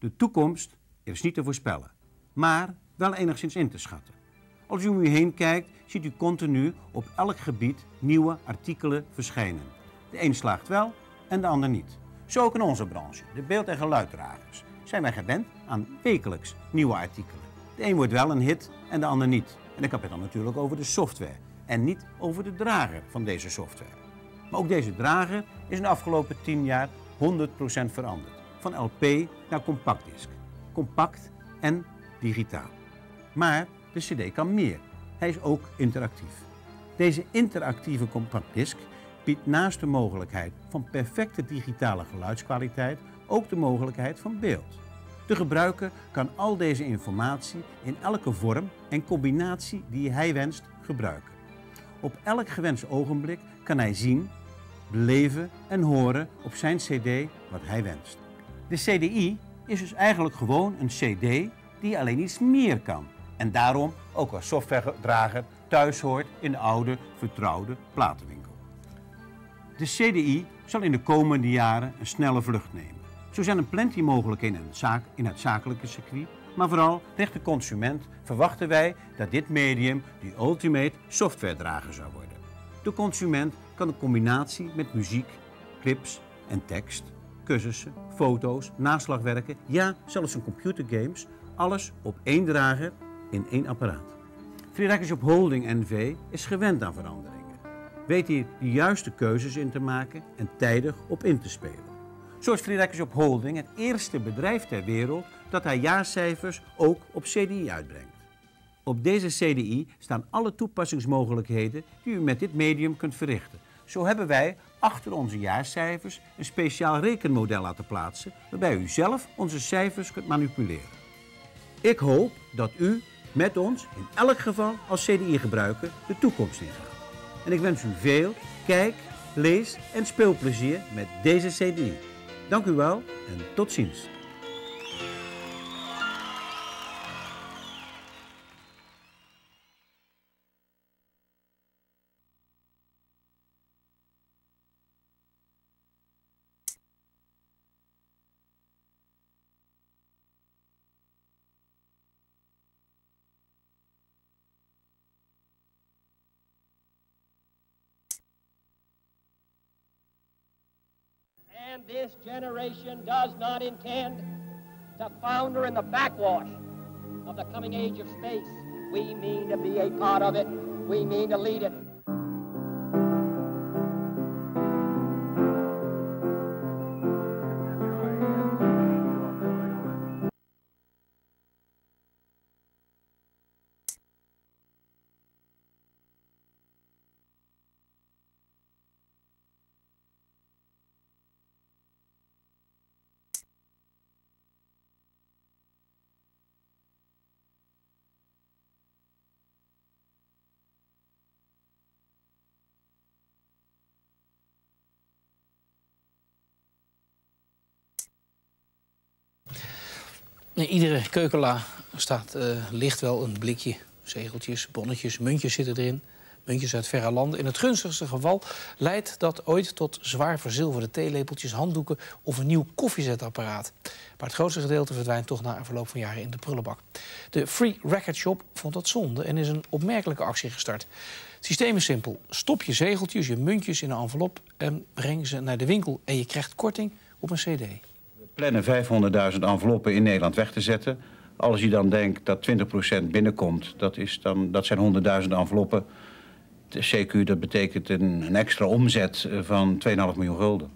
De toekomst is niet te voorspellen, maar wel enigszins in te schatten. Als u om u heen kijkt, ziet u continu op elk gebied nieuwe artikelen verschijnen. De een slaagt wel en de ander niet. Zo ook in onze branche, de beeld- en geluiddragers, zijn wij gewend aan wekelijks nieuwe artikelen. De een wordt wel een hit en de ander niet. En ik heb het dan natuurlijk over de software en niet over de drager van deze software. Maar ook deze drager is in de afgelopen 10 jaar 100% veranderd. Van LP naar compactdisc. Compact en digitaal. Maar de CD kan meer. Hij is ook interactief. Deze interactieve compactdisc biedt naast de mogelijkheid van perfecte digitale geluidskwaliteit ook de mogelijkheid van beeld. De gebruiker kan al deze informatie in elke vorm en combinatie die hij wenst gebruiken. Op elk gewenst ogenblik kan hij zien, beleven en horen op zijn CD wat hij wenst. De CDI is dus eigenlijk gewoon een CD die alleen iets meer kan en daarom ook als softwaredrager thuis hoort in de oude, vertrouwde platenwinkel. De CDI zal in de komende jaren een snelle vlucht nemen. Zo zijn er plenty mogelijkheden in het, zakelijke circuit, maar vooral recht de consument verwachten wij dat dit medium de ultimate softwaredrager zou worden. De consument kan een combinatie met muziek, clips en tekst, cursussen, foto's, naslagwerken, ja, zelfs een computergames, alles op één drager in één apparaat. Free op Holding NV is gewend aan veranderingen. Weet hier de juiste keuzes in te maken en tijdig op in te spelen. Zo is Free op Holding het eerste bedrijf ter wereld dat haar jaarcijfers ook op CDI uitbrengt. Op deze CDI staan alle toepassingsmogelijkheden die u met dit medium kunt verrichten. Zo hebben wij achter onze jaarcijfers een speciaal rekenmodel laten plaatsen waarbij u zelf onze cijfers kunt manipuleren. Ik hoop dat u met ons in elk geval als CDI-gebruiker de toekomst ingaat. En ik wens u veel kijk, lees en speelplezier met deze CDI. Dank u wel en tot ziens. And this generation does not intend to founder in the backwash of the coming age of space. We mean to be a part of it. We mean to lead it. In iedere keukenla staat uh, ligt wel een blikje. Zegeltjes, bonnetjes, muntjes zitten erin. Muntjes uit verre landen. In het gunstigste geval leidt dat ooit tot zwaar verzilverde theelepeltjes, handdoeken of een nieuw koffiezetapparaat. Maar het grootste gedeelte verdwijnt toch na een verloop van jaren in de prullenbak. De Free Record Shop vond dat zonde en is een opmerkelijke actie gestart. Het systeem is simpel. Stop je zegeltjes, je muntjes in een envelop en breng ze naar de winkel. En je krijgt korting op een cd plannen 500.000 enveloppen in Nederland weg te zetten. Als je dan denkt dat 20% binnenkomt, dat, is dan, dat zijn 100.000 enveloppen. CQ, dat betekent een, een extra omzet van 2,5 miljoen gulden.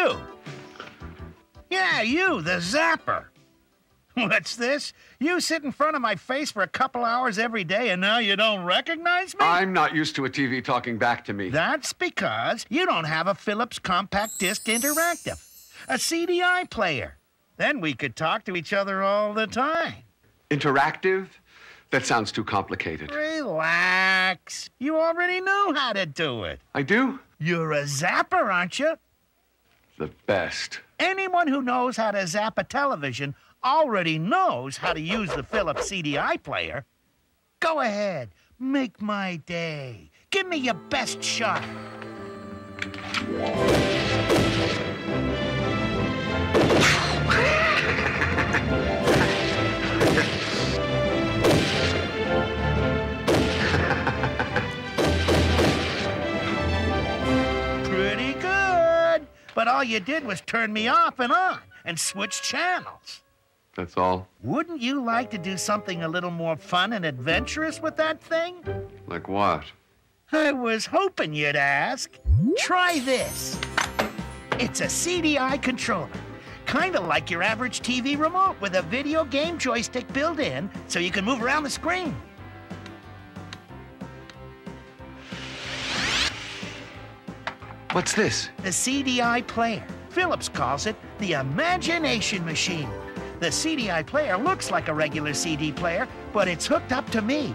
You. Yeah, you, the zapper. What's this? You sit in front of my face for a couple hours every day and now you don't recognize me? I'm not used to a TV talking back to me. That's because you don't have a Philips Compact Disc Interactive, a CDI player. Then we could talk to each other all the time. Interactive? That sounds too complicated. Relax. You already know how to do it. I do? You're a zapper, aren't you? The best. Anyone who knows how to zap a television already knows how to use the Philips CDI player. Go ahead, make my day. Give me your best shot. All you did was turn me off and on and switch channels. That's all? Wouldn't you like to do something a little more fun and adventurous with that thing? Like what? I was hoping you'd ask. Try this. It's a CDI controller. Kind of like your average TV remote with a video game joystick built in so you can move around the screen. What's this? The CDI player. Philips calls it the Imagination Machine. The CDI player looks like a regular CD player, but it's hooked up to me,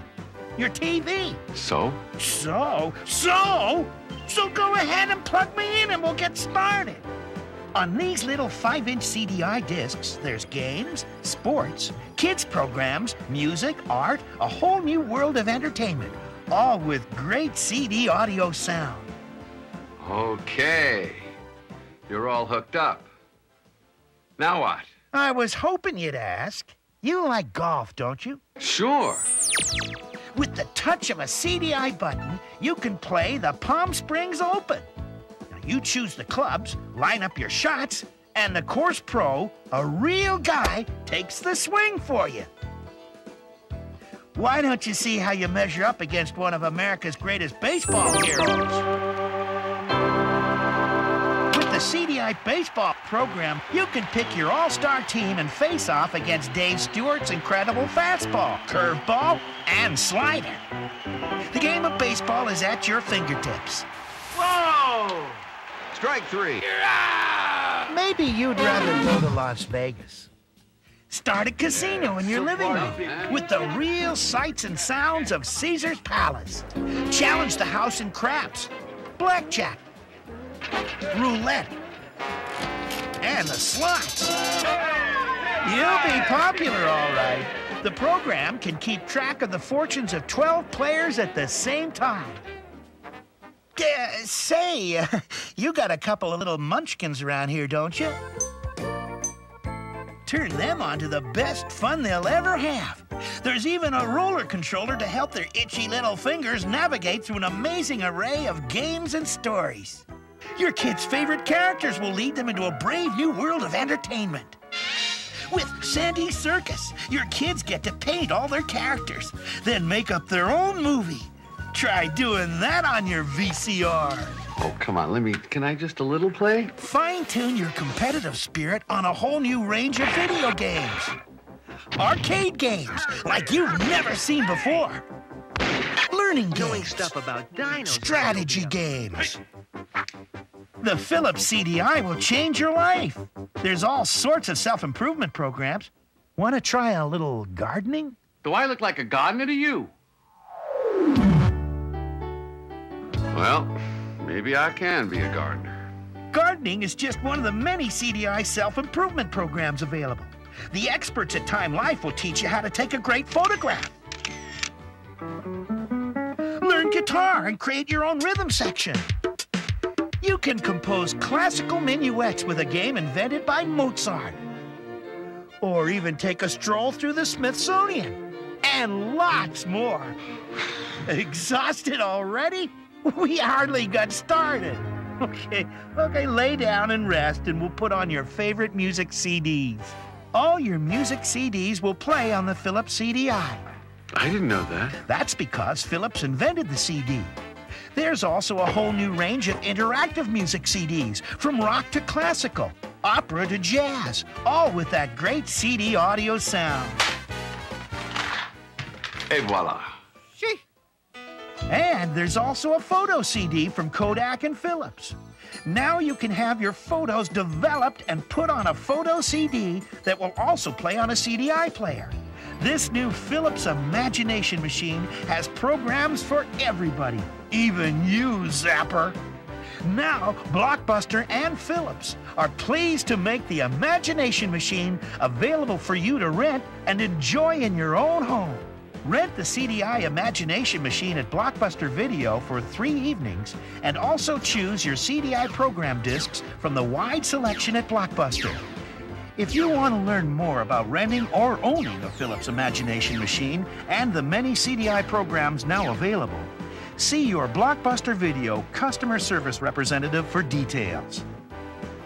your TV. So? So, so, so go ahead and plug me in and we'll get started. On these little 5 inch CDI discs, there's games, sports, kids' programs, music, art, a whole new world of entertainment, all with great CD audio sound. Okay. You're all hooked up. Now what? I was hoping you'd ask. You like golf, don't you? Sure. With the touch of a CDI button, you can play the Palm Springs Open. Now, you choose the clubs, line up your shots, and the course pro, a real guy, takes the swing for you. Why don't you see how you measure up against one of America's greatest baseball heroes? With the CDI baseball program, you can pick your all-star team and face off against Dave Stewart's incredible fastball, curveball, and slider. The game of baseball is at your fingertips. Whoa! Strike three. Maybe you'd rather go to Las Vegas. Start a casino in your living room with the real sights and sounds of Caesar's Palace. Challenge the house in craps, blackjack, roulette, and the slots. You'll be popular, all right. The program can keep track of the fortunes of 12 players at the same time. Uh, say, uh, you got a couple of little munchkins around here, don't you? Turn them on to the best fun they'll ever have. There's even a roller controller to help their itchy little fingers navigate through an amazing array of games and stories. Your kids' favorite characters will lead them into a brave new world of entertainment. With Sandy Circus, your kids get to paint all their characters, then make up their own movie. Try doing that on your VCR. Oh, come on. Let me. Can I just a little play? Fine tune your competitive spirit on a whole new range of video games. Arcade games like you've never seen before. Learning games. stuff about dinos. Strategy games. The Philips CDI will change your life. There's all sorts of self improvement programs. Want to try a little gardening? Do I look like a gardener to you? Well, maybe I can be a gardener. Gardening is just one of the many CDI self improvement programs available. The experts at Time Life will teach you how to take a great photograph. Learn guitar and create your own rhythm section. You can compose classical minuets with a game invented by Mozart. Or even take a stroll through the Smithsonian. And lots more. Exhausted already? We hardly got started. Okay, okay, lay down and rest, and we'll put on your favorite music CDs. All your music CDs will play on the Philips CDI. I didn't know that. That's because Philips invented the CD. There's also a whole new range of interactive music CDs, from rock to classical, opera to jazz, all with that great CD audio sound. Et voila. And there's also a photo CD from Kodak and Philips. Now you can have your photos developed and put on a photo CD that will also play on a CDI player. This new Philips Imagination Machine has programs for everybody, even you, Zapper. Now, Blockbuster and Philips are pleased to make the Imagination Machine available for you to rent and enjoy in your own home. Rent the CDI Imagination Machine at Blockbuster Video for three evenings and also choose your CDI program discs from the wide selection at Blockbuster. If you want to learn more about renting or owning a Philips Imagination Machine and the many CDI programs now available, see your Blockbuster Video customer service representative for details.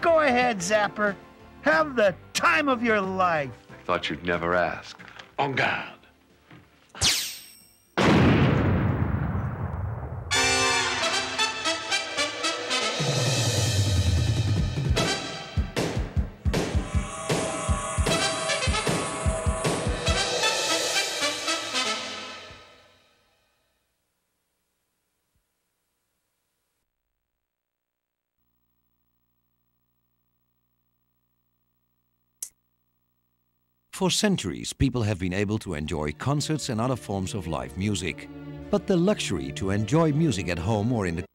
Go ahead, Zapper. Have the time of your life. Thought you'd never ask. On garde. For centuries, people have been able to enjoy concerts and other forms of live music. But the luxury to enjoy music at home or in the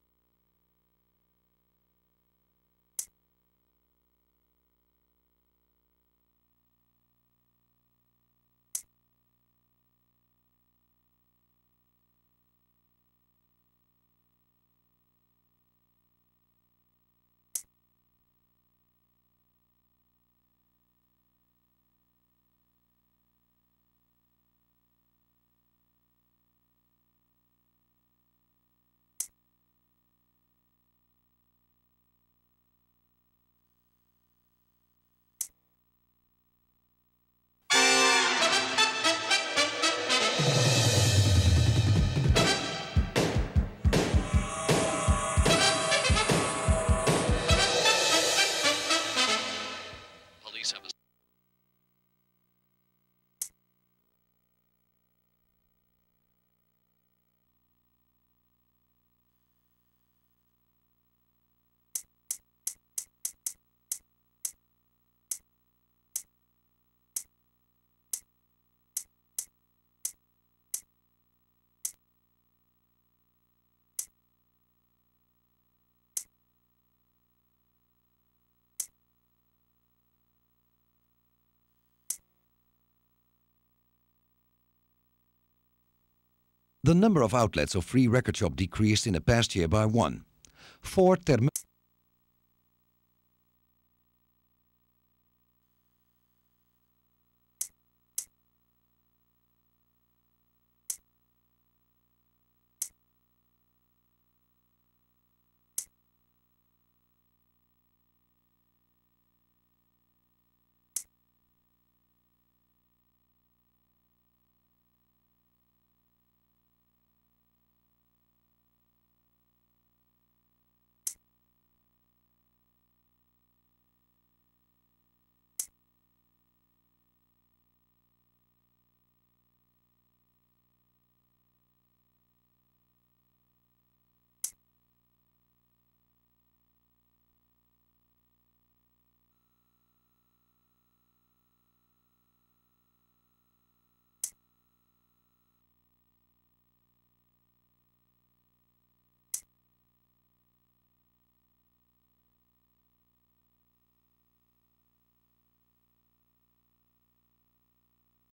The number of outlets of Free Record Shop decreased in the past year by one. Four Term